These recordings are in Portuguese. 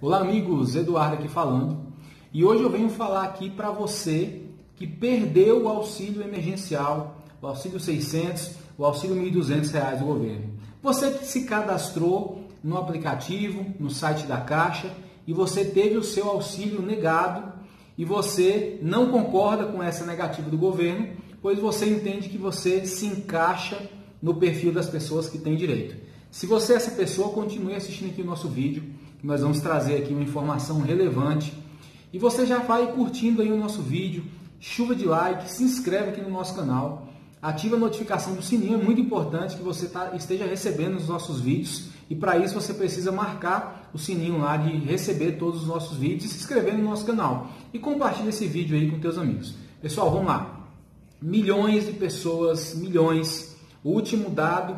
Olá amigos, Eduardo aqui falando. E hoje eu venho falar aqui para você que perdeu o auxílio emergencial, o auxílio 600, o auxílio 1.200 reais do governo. Você que se cadastrou no aplicativo, no site da Caixa e você teve o seu auxílio negado e você não concorda com essa negativa do governo, pois você entende que você se encaixa no perfil das pessoas que têm direito. Se você é essa pessoa, continue assistindo aqui o nosso vídeo nós vamos trazer aqui uma informação relevante. E você já vai curtindo aí o nosso vídeo, chuva de like, se inscreve aqui no nosso canal, ativa a notificação do sininho, é muito importante que você tá, esteja recebendo os nossos vídeos e para isso você precisa marcar o sininho lá de receber todos os nossos vídeos e se inscrever no nosso canal. E compartilhe esse vídeo aí com teus amigos. Pessoal, vamos lá. Milhões de pessoas, milhões. O último dado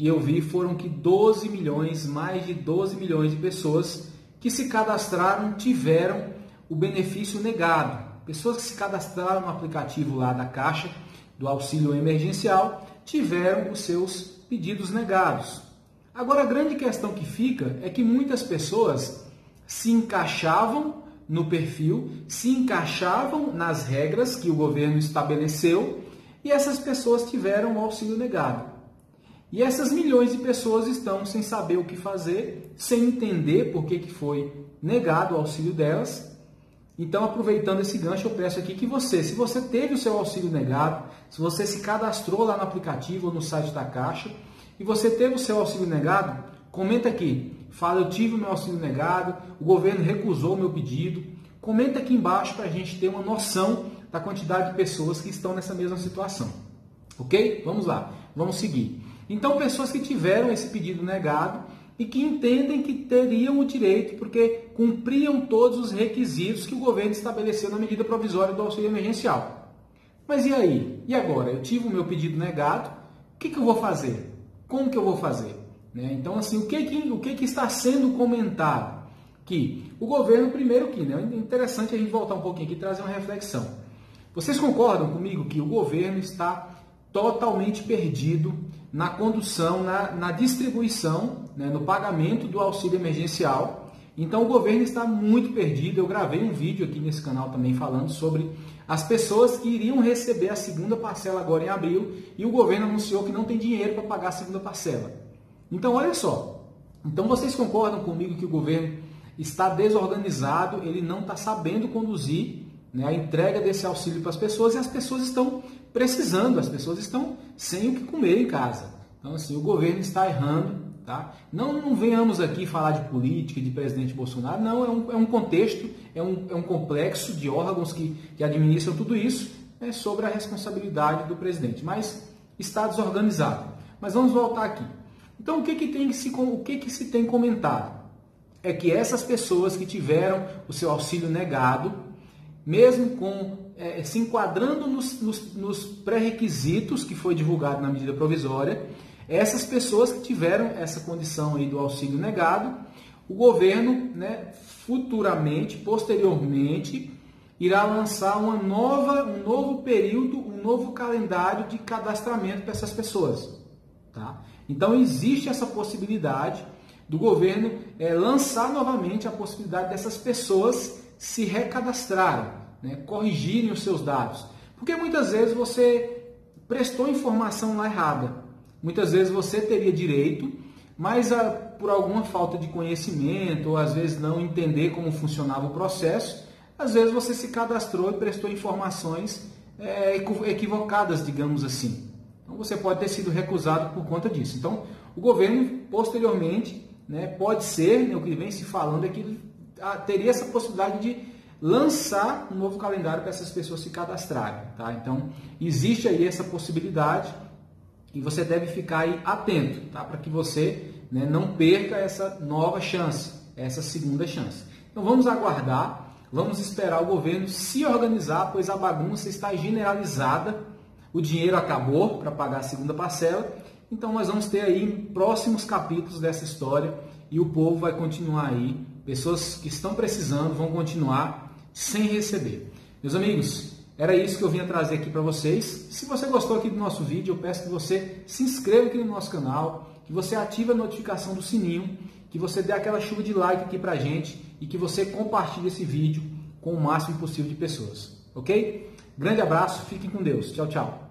que eu vi foram que 12 milhões, mais de 12 milhões de pessoas que se cadastraram tiveram o benefício negado. Pessoas que se cadastraram no aplicativo lá da Caixa do auxílio emergencial tiveram os seus pedidos negados. Agora a grande questão que fica é que muitas pessoas se encaixavam no perfil, se encaixavam nas regras que o governo estabeleceu e essas pessoas tiveram o auxílio negado. E essas milhões de pessoas estão sem saber o que fazer, sem entender por que, que foi negado o auxílio delas. Então, aproveitando esse gancho, eu peço aqui que você, se você teve o seu auxílio negado, se você se cadastrou lá no aplicativo ou no site da Caixa e você teve o seu auxílio negado, comenta aqui. Fala, eu tive o meu auxílio negado, o governo recusou o meu pedido. Comenta aqui embaixo para a gente ter uma noção da quantidade de pessoas que estão nessa mesma situação. Ok? Vamos lá, vamos seguir. Então, pessoas que tiveram esse pedido negado e que entendem que teriam o direito porque cumpriam todos os requisitos que o governo estabeleceu na medida provisória do auxílio emergencial. Mas e aí? E agora? Eu tive o meu pedido negado, o que, que eu vou fazer? Como que eu vou fazer? Né? Então, assim, o que, que, o que, que está sendo comentado? Que o governo, primeiro que, né, é interessante a gente voltar um pouquinho aqui e trazer uma reflexão. Vocês concordam comigo que o governo está totalmente perdido na condução, na, na distribuição, né, no pagamento do auxílio emergencial. Então o governo está muito perdido. Eu gravei um vídeo aqui nesse canal também falando sobre as pessoas que iriam receber a segunda parcela agora em abril e o governo anunciou que não tem dinheiro para pagar a segunda parcela. Então olha só. Então vocês concordam comigo que o governo está desorganizado, ele não está sabendo conduzir né, a entrega desse auxílio para as pessoas e as pessoas estão precisando, as pessoas estão sem o que comer em casa. Então, assim, o governo está errando. Tá? Não, não venhamos aqui falar de política, de presidente Bolsonaro, não, é um, é um contexto, é um, é um complexo de órgãos que, que administram tudo isso é sobre a responsabilidade do presidente, mas está desorganizado. Mas vamos voltar aqui. Então, o que, que, tem que se, o que, que se tem comentado? É que essas pessoas que tiveram o seu auxílio negado, mesmo com é, se enquadrando nos, nos, nos pré-requisitos que foi divulgado na medida provisória, essas pessoas que tiveram essa condição aí do auxílio negado, o governo, né, futuramente, posteriormente, irá lançar uma nova, um novo período, um novo calendário de cadastramento para essas pessoas. Tá? Então existe essa possibilidade do governo é, lançar novamente a possibilidade dessas pessoas se recadastrarem né, corrigirem os seus dados. Porque muitas vezes você prestou informação lá errada. Muitas vezes você teria direito, mas a, ah, por alguma falta de conhecimento, ou às vezes não entender como funcionava o processo, às vezes você se cadastrou e prestou informações é, equivocadas, digamos assim. Então você pode ter sido recusado por conta disso. Então o governo, posteriormente, né, pode ser, né, o que vem se falando é que ah, teria essa possibilidade de lançar um novo calendário para essas pessoas se cadastrarem. Tá? Então, existe aí essa possibilidade e você deve ficar aí atento tá? para que você né, não perca essa nova chance, essa segunda chance. Então, vamos aguardar, vamos esperar o governo se organizar, pois a bagunça está generalizada, o dinheiro acabou para pagar a segunda parcela, então nós vamos ter aí próximos capítulos dessa história e o povo vai continuar aí, pessoas que estão precisando vão continuar sem receber. Meus amigos, era isso que eu vinha trazer aqui para vocês. Se você gostou aqui do nosso vídeo, eu peço que você se inscreva aqui no nosso canal, que você ative a notificação do sininho, que você dê aquela chuva de like aqui para gente e que você compartilhe esse vídeo com o máximo possível de pessoas, ok? Grande abraço, fiquem com Deus. Tchau, tchau.